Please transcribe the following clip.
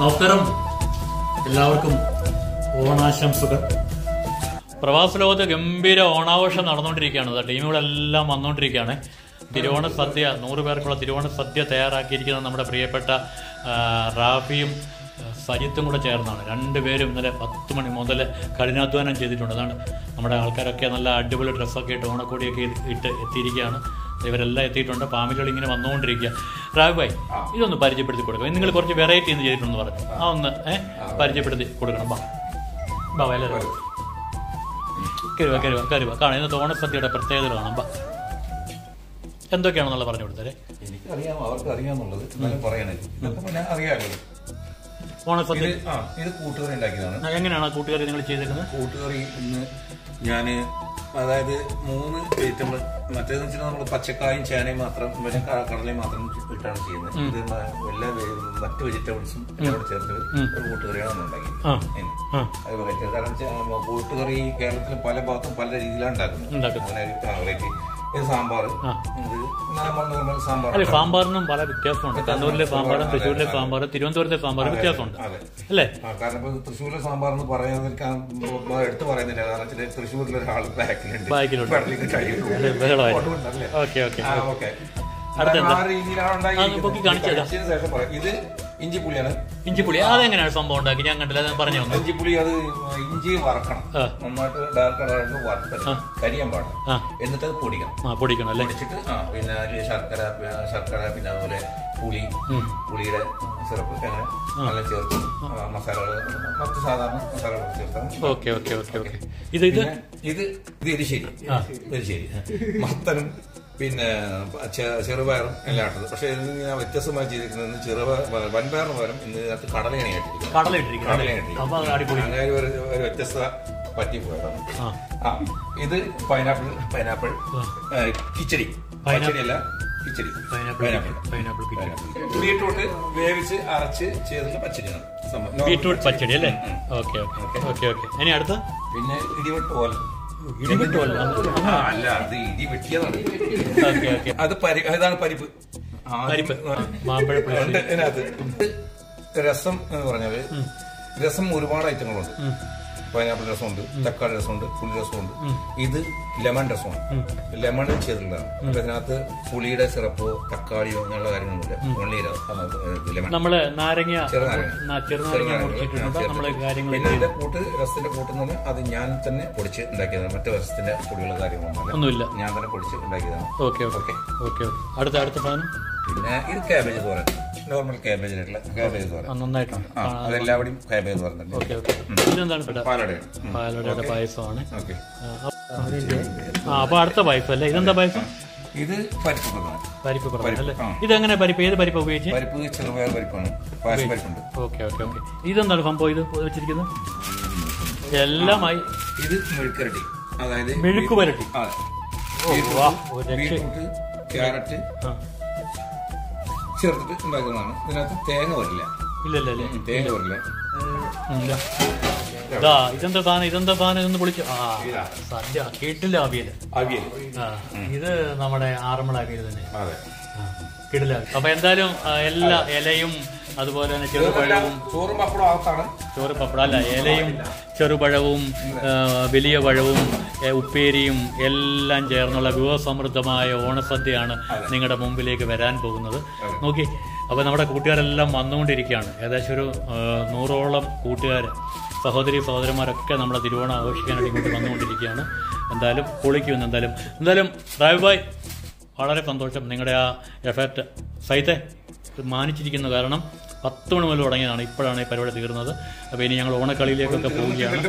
നമസ്കാരം എല്ലാവർക്കും ഓണാശംസകൾ. പ്രവാസ ലോകത്ത് ഗംഭീര ഓണാഘോഷം നടന്നുകൊണ്ടിരിക്കുകയാണ്. ടീമുകളെല്ലാം വന്നുകൊണ്ടിരിക്കുകയാണ്. തിരുവോണ സദ്യ നൂറ് പേർക്കുള്ള തിരുവോണ സദ്യ തയ്യാറാക്കിയിരിക്കുന്നത് നമ്മുടെ പ്രിയപ്പെട്ട റാഫിയും സജിത്തും കൂടെ ചേർന്നാണ്. രണ്ടുപേരും ഇന്നലെ പത്ത് മണി മുതൽ കഠിനാധ്വാനം ചെയ്തിട്ടുണ്ട്. അതാണ് നമ്മുടെ ആൾക്കാരൊക്കെ നല്ല അടിപൊളി ഡ്രസ്സൊക്കെ ഇട്ട് ഓണക്കോടിയൊക്കെ ഇട്ട് എത്തിയിരിക്കുകയാണ്. ഇവരെല്ലാം എത്തിയിട്ടുണ്ട്. ഫാമിലികൾ ഇങ്ങനെ വന്നുകൊണ്ടിരിക്കുക. റാബ് ഭായ് ഇതൊന്ന് പരിചയപ്പെടുത്തി കൊടുക്കണം. നിങ്ങൾ കുറച്ച് വെറൈറ്റി എന്ന് ചെയ്തിട്ടുണ്ടെന്ന് പറഞ്ഞു. ആ ഒന്ന് ഏഹ് പരിചയപ്പെടുത്തി കൊടുക്കണം. ബാ. ബാ എല്ലാവരും കരുവ കരുവ കരുവ. കാണാം ഇന്നത്തെ ഓണപ്പത്തിയുടെ പ്രത്യേകത കാണാം. ബാ. എന്തൊക്കെയാണെന്നുള്ള പറഞ്ഞു കൊടുത്തേ എനിക്കറിയാം അവർക്ക് ഇതൊക്കെ പിന്നെ അറിയാമല്ലോ. ഓണസദ്യ ഇത് ആ ഇത് കൂട്ടുകറി ഉണ്ടാക്കിയതാണ്. ആ, എങ്ങനെയാണ് ആ കൂട്ടുകാരി നിങ്ങൾ ചെയ്തിരുന്നത് കൂട്ടുകറി ഇന്ന് ഞാൻ അതായത് മൂന്ന് ഐറ്റങ്ങൾ മറ്റേന്ന് വെച്ചാൽ നമ്മൾ പച്ചക്കായും ചേനയും മാത്രം പിന്നെ ക- കടലയും മാത്രം ഇട്ടാണ് ചെയ്യുന്നത്. ഇത് മ- എല്ലാ വേ- മറ്റ് വെജിറ്റബിൾസും കൂടെ ചേർത്ത് ഒരു കൂട്ടുകറിയാണ് ഉണ്ടാക്കിയത്. ആ. ഇന്ന്. ആ. അത് വെറൈറ്റി കാരണം വെച്ചാൽ കൂട്ടുകറി കേരളത്തിൽ പല ഭാഗത്തും പല രീതിയിലാണ് ഉണ്ടാക്കുന്നത്. ഉണ്ടാക്കുന്നത്. അങ്ങനെ വെറൈറ്റി ഇത് സാമ്പാർ. അല്ലെ സാമ്പാറിനും പല വ്യത്യാസമുണ്ട്. കണ്ണൂരിലെ സാമ്പാറും തൃശ്ശൂരിലെ സാമ്പാറും തിരുവനന്തപുരത്തെ സാമ്പാറും വ്യത്യാസമുണ്ട്. അല്ലേ? കാരണം ഇപ്പൊ തൃശ്ശൂരിലെ സാമ്പാർ എന്ന് പറയാതിരിക്കാൻ എടുത്തു പറയുന്നില്ല. കാരണം വെച്ചാൽ തൃശ്ശൂരിലെ ഒരാൾ ബാക്കിലുണ്ട്. ബാക്കിലുണ്ട്. Okay okay. അടുത്ത രീതിയിലാണ്. ഇത് ഇഞ്ചിപ്പുളിയാണ്. ഇഞ്ചിപ്പുളി. അതെങ്ങനെയാണ് സംഭവം ഉണ്ടാക്കി? ഞാൻ കണ്ടില്ല അത് പറഞ്ഞു തന്നു ഇഞ്ചിപ്പുളി അത് ഇഞ്ചി വറക്കണം. നന്നായിട്ട് ഡാർക്ക് കളറിൽ വറുത്തത്. കരിയാൻ പാടില്ല. എന്നിട്ട് അത് പൊടിക്കണം. പൊടിക്കണം അല്ലേ? പൊടിച്ചിട്ട് പിന്നെ ശർക്കര ശർക്കര പിന്നെ അതുപോലെ പുളി. പുളിയുടെ സിറപ്പ് അങ്ങനെ നല്ല ചേർത്ത് മസാലകൾ മറ്റ് സാധാരണ മസാലകൾ ചേർത്ത് ഓക്കെ ഓക്കെ ഓക്കെ ഓക്കെ. ഇത് ഇത്? ഇത് ഇത് എരിശ്ശേരി. എരിശ്ശേരി. മത്തനും പിന്നെ ചെറുപയറും എല്ലാം ഇട്ടത്. പക്ഷെ ഇത് ഞാൻ വ്യത്യസ്തമായി ചെയ്തിരിക്കുന്നത് ചെറുപയർ വൻപയറിന് പകരം ഇന്ന് ഇതിനകത്ത് കടലയാണ് ഇട്ടിരിക്കുന്നത്. കടലയിട്ടിരിക്കുന്നത് അങ്ങനെ ഒരു ഒരു വ്യത്യസ്ത പറ്റിപ്പോയതാണ്. ആ. ഇത് പൈനാപ്പിൾ പൈനാപ്പിൾ കിച്ചടി. പച്ചടി അല്ല കിച്ചടി. ബീട്രൂട്ട് വേവിച്ച് അരച്ച് ചെയ്തിട്ടുള്ള പച്ചടിയാണ്. ബീട്രൂട്ട് പച്ചടി അല്ലേ? Okay okay. ഓക്കെ. ഓക്കെ ഇനി അടുത്ത? പിന്നെ ഇടിവെട്ട് പോലെ അല്ല അത് ഇടി വെട്ടിയതാണ്. അത് ഇതാണ് പരിപ്പ്. പരിപ്പ്. മാമ്പഴ ഉണ്ട് പുളിശ്ശേരി ഇതിനകത്ത് രസം എന്ന് പറഞ്ഞാൽ രസം ഒരുപാട് ഐറ്റങ്ങളുണ്ട്. പൈനാപ്പിൾ രസമുണ്ട് തക്കാളി രസമുണ്ട് പുളി രസമുണ്ട്. ഇത് ലെമൺ രസമാണ്. ലെമൺ ചേർന്നതാണ് അപ്പൊ ഇതിനകത്ത് പുളിയുടെ സിറപ്പോ തക്കാളിയോ അങ്ങനെയുള്ള കാര്യങ്ങളൊന്നുമില്ല. Only lemon. നമ്മൾ നാരങ്ങ പിന്നെ ഇതിന്റെ കൂട്ട് രസത്തിന്റെ കൂട്ടുന്നത് അത് ഞാൻ തന്നെ പൊടിച്ച് ഉണ്ടാക്കിയതാണ്. മറ്റേ രസത്തിന്റെ പൊടിയുള്ള കാര്യങ്ങളൊന്നുമില്ല ഞാൻ തന്നെ പൊടിച്ച് ഉണ്ടാക്കിയതാണ്. Okay okay. Okay okay okay. അടുത്ത അടുത്ത സാധനം? പിന്നെ ഇത് കാബേജ് തോരൻ നോർമൽ കേബേജ് കാബേജ് തോരൻ ആ, നന്നായിട്ടുണ്ട് ആ അതെല്ലാവരും കാബേജ് തോരൻ തന്നെ ഓക്കെ ഓക്കെ. ഇതെന്താണ് ഇവിടെ? പാലടയാണ്. പാലടയുടെ പായസമാണ്. ഓക്കെ. ആ, ആ അപ്പൊ അടുത്ത പായസം അല്ലേ? ഇതെന്താ പായസം? ഇത് പരിപ്പ് പ്രധാനം പരിപ്പ് അല്ലേ. ഇതെങ്ങനെ പരിപ്പ്? ഏത് പരിപ്പ് ഉപയോഗിച്ച്? പരിപ്പ് ചെറുപയർ പരിപ്പാണ്. പായസ പരിപ്പുണ്ട്. Okay okay okay. ഇതെന്താണ് സംഭവം? ഇത് വെച്ചിരിക്കുന്നത്? എല്ലാമായി ഇത് മെഴുക്കരട്ടി. അതായത് മെഴുക്ക് പരട്ടി ബീട്രൂട്ട് ക്യാരറ്റ് ആ. ചേർത്തിട്ട് ഉണ്ടാക്കുന്നതാണ്. ഇതിനകത്ത് തേങ്ങ വരില്ല. ഇല്ല ഇല്ല ഇല്ല. തേങ്ങ വരില്ല. ഇല്ല. ഇതാ ഇതെന്താ സാധനം ഇതെന്താ സാധനം ഇതൊന്ന് പൊളിച്ചു ആ സദ്യ കേട്ടില്ല അവിയൽ അവിയൽ ആ ഇത് നമ്മുടെ ആറന്മുള അവിയൽ തന്നെ. കിടില അപ്പൊ എന്തായാലും എല്ലാ ഇലയും അതുപോലെ തന്നെ ചെറുപഴവും ചോറും പപ്പടം അകത്താണ്. ചോറ് പപ്പടം അല്ല ഇലയും ചെറുപഴവും വലിയ പഴവും ഉപ്പേരിയും എല്ലാം ചേർന്നുള്ള വിഭവസമൃദ്ധമായ ഓണസദ്യയാണ് നിങ്ങളുടെ മുമ്പിലേക്ക് വരാൻ പോകുന്നത്. നോക്കി അപ്പോൾ നമ്മുടെ കൂട്ടുകാരെല്ലാം വന്നുകൊണ്ടിരിക്കുകയാണ്. ഏകദേശം ഒരു ആ, നൂറോളം കൂട്ടുകാർ സഹോദരി സഹോദരന്മാരൊക്കെ നമ്മളെ തിരുവോണം ആഘോഷിക്കാനായിട്ട് ഇങ്ങോട്ട് വന്നുകൊണ്ടിരിക്കുകയാണ്. എന്തായാലും പൊളിക്കുമെന്ന് എന്തായാലും എന്തായാലും ഡ്രൈവ് ബായ് വളരെ സന്തോഷം. നിങ്ങളുടെ ആ എഫക്റ്റ് സൈത്തെ മാനിച്ചിരിക്കുന്ന കാരണം പത്ത് മണി മുതൽ തുടങ്ങിയതാണ്. ഇപ്പോഴാണ് ഈ പരിപാടി തീർന്നത്. അപ്പോൾ ഇനി ഞങ്ങൾ ഓണക്കളിയിലേക്കൊക്കെ പോവുകയാണ്.